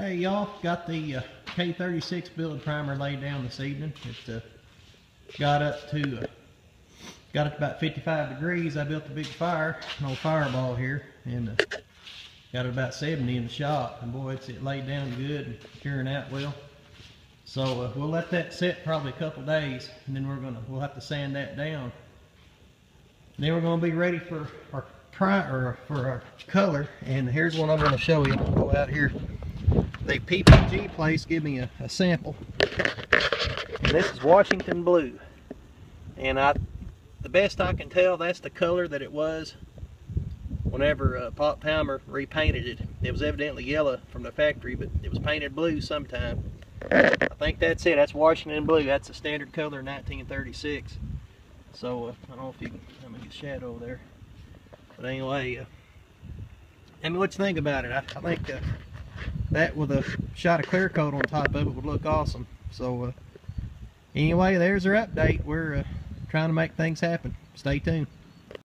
Hey y'all, got the uh, K36 billet primer laid down this evening. It uh, got up to uh, got it to about 55 degrees. I built a big fire, an old fireball here, and uh, got it about 70 in the shop. And boy, it's it laid down good and curing out well. So uh, we'll let that sit probably a couple days, and then we're gonna we'll have to sand that down. And then we're gonna be ready for our primer for our color. And here's what I'm gonna show you. Go out here the PPG place give me a, a, sample. And this is Washington Blue. And I, the best I can tell, that's the color that it was whenever uh, Pop Palmer repainted it. It was evidently yellow from the factory, but it was painted blue sometime. I think that's it. That's Washington Blue. That's the standard color 1936. So, uh, I don't know if you can, I'm going to get a shadow there. But anyway, uh, I mean, what you think about it? I, I think uh, that with a shot of clear coat on top of it would look awesome. So uh, anyway, there's our update. We're uh, trying to make things happen. Stay tuned.